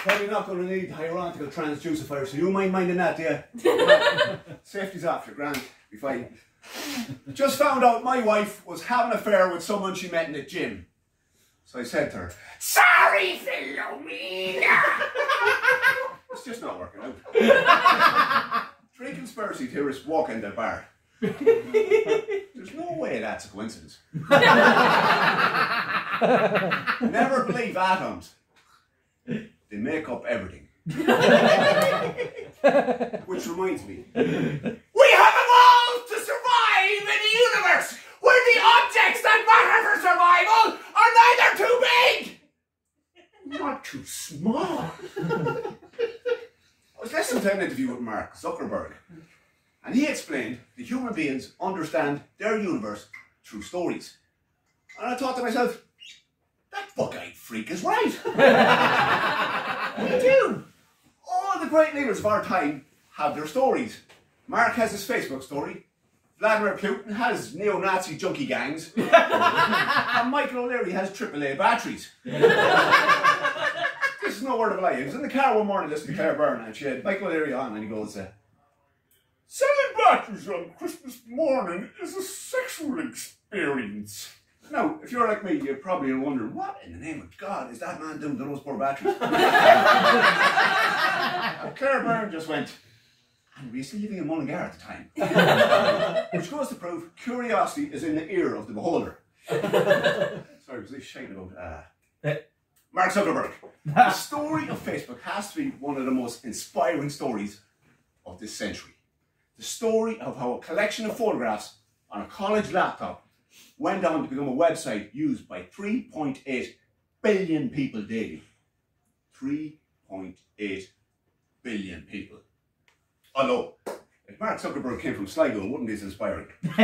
Probably not going to need hierarchical transducifier, so you mind minding that, yeah? Safety's off, you're grand, be fine. Just found out my wife was having an affair with someone she met in the gym. So I said to her, Sorry, Philomena! it's just not working out. Three conspiracy theorists walk in the bar. There's no way that's a coincidence. Never believe atoms. They make up everything. Which reminds me, we have evolved to survive in a universe where the objects that matter for survival are neither too big not too small. I was listening to an interview with Mark Zuckerberg, and he explained that human beings understand their universe through stories. And I thought to myself, that bug-eyed freak is right. we do. All the great leaders of our time have their stories. Mark has his Facebook story. Vladimir Putin has neo-Nazi junkie gangs. and Michael O'Leary has AAA batteries. this is no word of a lie. He was in the car one morning listening to Claire Byrne and she had Michael O'Leary on and he goes, uh, Selling batteries on Christmas morning is a sexual experience. Now, if you're like me, you're probably wondering, what in the name of God is that man doing to those poor batteries? and Claire Byrne just went, and we was living in Mullingar at the time. Which goes to prove curiosity is in the ear of the beholder. Sorry, was this shouting about uh, Mark Zuckerberg. the story of Facebook has to be one of the most inspiring stories of this century. The story of how a collection of photographs on a college laptop went on to become a website used by 3.8 billion people daily. 3.8 billion people. Although, if Mark Zuckerberg came from Sligo, wouldn't be as inspiring. no, no,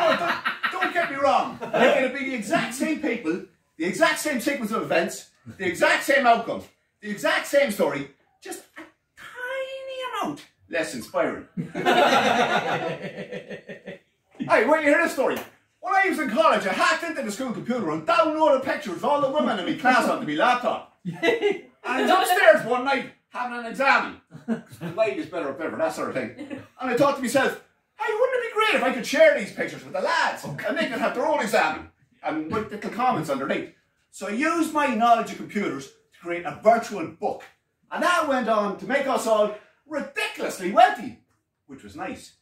no, don't, don't get me wrong. It'll be the exact same people, the exact same sequence of events, the exact same outcome, the exact same story, just a tiny amount less inspiring. hey, wait, you hear this story, when I was in college, I hacked into the school computer and downloaded pictures of all the women in my class onto my laptop. and I was upstairs one night having an exam. the light is better up there, that sort of thing. And I thought to myself, hey, wouldn't it be great if I could share these pictures with the lads and they could have their own exam and with little comments underneath. So I used my knowledge of computers to create a virtual book. And that went on to make us all ridiculously wealthy, which was nice.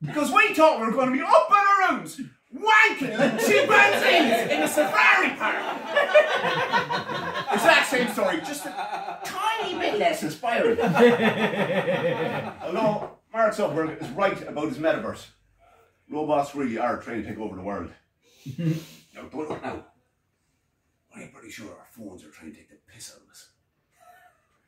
Because we thought we were going to be up in our rooms, wanking like chimpanzees in a safari park. exact same story, just a tiny bit less inspiring. Oh, Although Mark Zuckerberg is right about his metaverse. Robots really are trying to take over the world. now, don't look now. I'm pretty sure our phones are trying to take the piss out of us.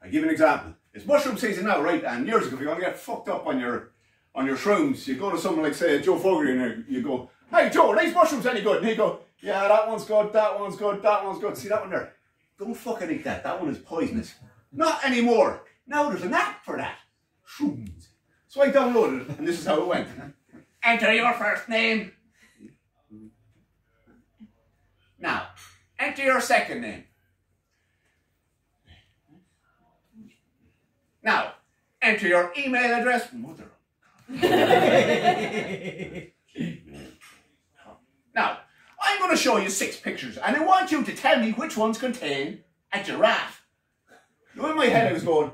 I give an example. It's mushroom season now, right? And years ago, if you're going to get fucked up on your on your shrooms, you go to someone like, say, Joe Fogarty, and you go, Hey, Joe, are these mushrooms any good? And he go, Yeah, that one's good, that one's good, that one's good. See that one there? Don't fucking eat that. That one is poisonous. Not anymore. Now there's an app for that. Shrooms. So I downloaded it, and this is how it went. Enter your first name. Now, enter your second name. Now, enter your email address. Mother. now, I'm going to show you six pictures, and I want you to tell me which ones contain a giraffe. Now, in my head, I was going,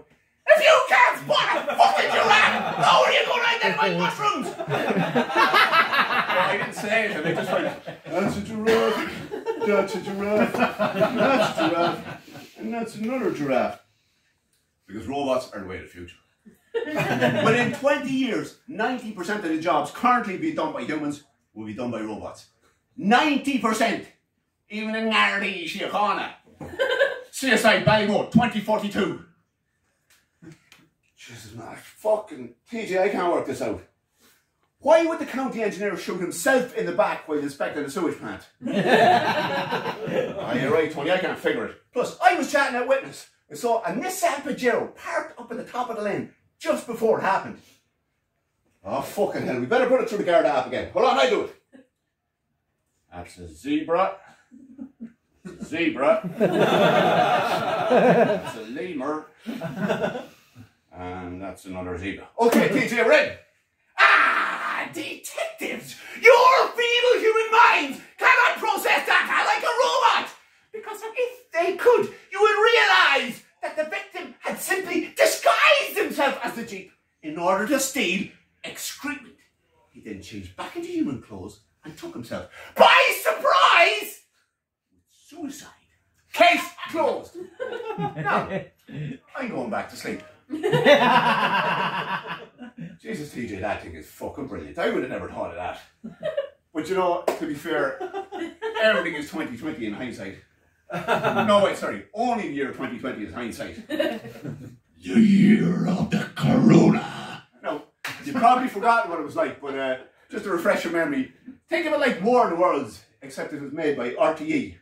if you can't spot a fucking giraffe, how are you going to identify mushrooms? I didn't say it, they just went, that's a giraffe, that's a giraffe, that's a giraffe, and that's another giraffe. Because robots are the way of the future. Within 20 years, 90% of the jobs currently being done by humans will be done by robots. 90%! Even in Nardi, Shiakana. CSI Ballymore, 2042. Jesus, man, fucking TJ, I can't work this out. Why would the county engineer shoot himself in the back while inspecting a sewage plant? oh, you're right, Tony, I can't figure it. Plus, I was chatting at witness. I saw a Nissan Pajero parked up at the top of the lane just before it happened. Oh, fucking hell, we better put it through the guard app again. Hold on, I do it. That's a zebra. Zebra. that's a lemur. and that's another zebra. Okay, TJ, ready? To steal excrement. He then changed back into human claws and took himself by surprise with suicide. Case closed. now, I'm going back to sleep. Jesus, TJ, that thing is fucking brilliant. I would have never thought of that. But you know, to be fair, everything is 2020 in hindsight. no, wait, sorry. Only the year 2020 is hindsight. the year of the corona. No, you probably forgotten what it was like, but uh, just to refresh your memory, think of it like War of the Worlds, except it was made by RTE.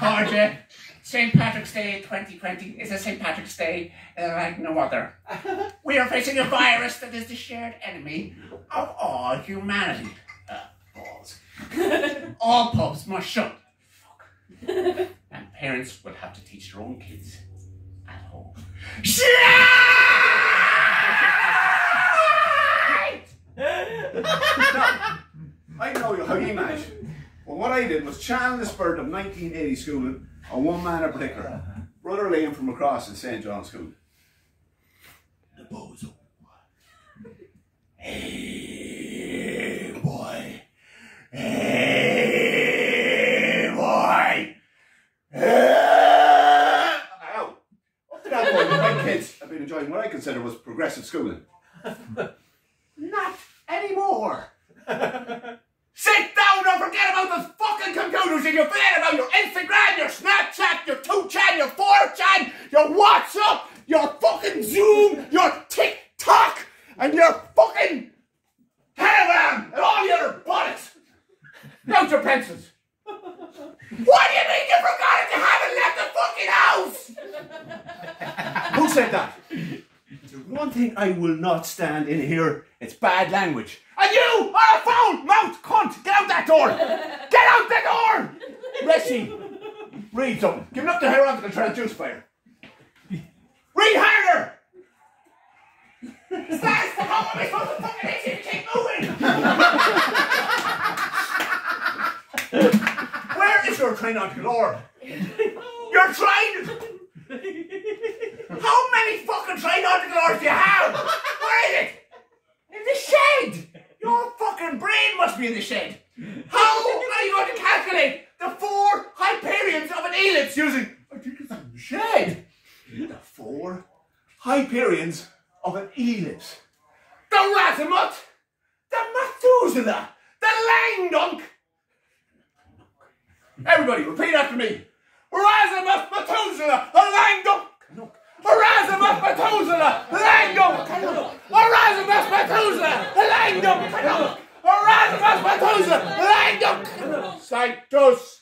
Corja, St. Patrick's Day 2020 is a St. Patrick's Day uh, like no other. We are facing a virus that is the shared enemy of all humanity. Uh, balls. all pubs must shut. Fuck. And parents will have to teach their own kids at home. I know how you manage. Well, what I did was channel the spirit of 1980 schooling on one man in particular, Brother Liam from across in St. John's School. The bozo. Hey, boy. Hey, boy. Hey. Ow. Up to that point, my kids have been enjoying what I consider was progressive schooling. Not anymore. Sit down and forget about the fucking computers and you forget about your Instagram, your Snapchat, your 2chan, your 4chan, your WhatsApp, your fucking Zoom, your TikTok, and your fucking Telegram, and all your buttocks. Out your pencils. What do you mean you forgot it? You haven't left the fucking house! Who said that? There's one thing I will not stand in here. It's bad language. And you are a foul mouth cunt! Get out that door! Get out that door! Ressie, read something. Give up the hair onto the transjuice fire. Read harder! The how am I supposed to fucking hit you to keep moving? Where is your train on galore? Your train! How many fucking train on galores do you have? Where is it? In the shed! Your fucking brain must be in the shed. How are you going to calculate the four hyperions of an ellipse using? I think it's in the shed. Hyperions of an ellipse. The Razamut, the Methuselah, the Langdunk. Everybody, repeat after me. Razamut, Methuselah, the Langdunk. Erasmus Methuselah, Langdom, Erasmus Methuselah, Langdom, Erasmus Methuselah, Langdom, Sanctus,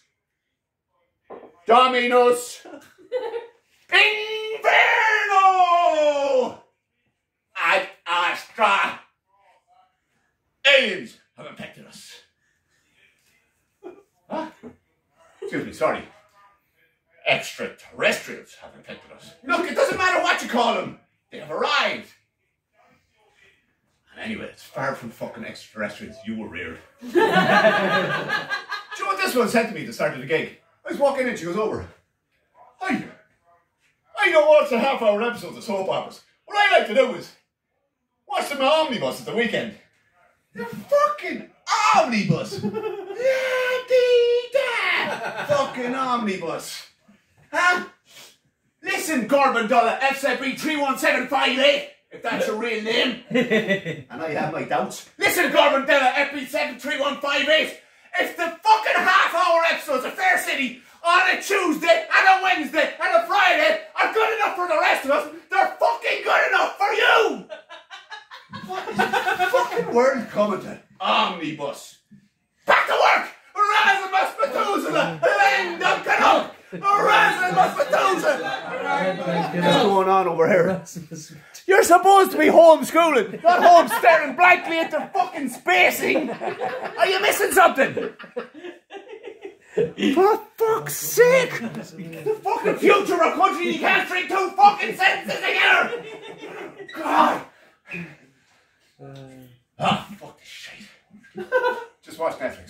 Dominus, Aliens have infected us. Huh? Excuse me, sorry extraterrestrials have infected us. Look, it doesn't matter what you call them. They have arrived. And anyway, it's far from fucking extraterrestrials you were reared. Do you know what this one said to me at the start of the gig? I was walking in, she goes over. I, I don't watch the half hour episodes of soap operas. What I like to do is watch them on omnibus at the weekend. The fucking omnibus! La-dee-da! fucking omnibus! Huh? Listen, Gorgondola, FZB 31758, if that's your real name. and I have my doubts. Listen, Gorgondola, FB7 3158, if the fucking half hour episodes of Fair City on a Tuesday and a Wednesday and a Friday are good enough for the rest of us, they're fucking good enough for you! fucking word to? Omnibus. Back to work! Erasmus Methuselah! Elaine Duncan Erasmus Methuselah! What's going on over here? You're supposed to be homeschooling, not home staring blankly at the fucking spacing. Are you missing something? For fuck's sake! The fucking future of country you can't string two fucking sentences together! God! Ah, fuck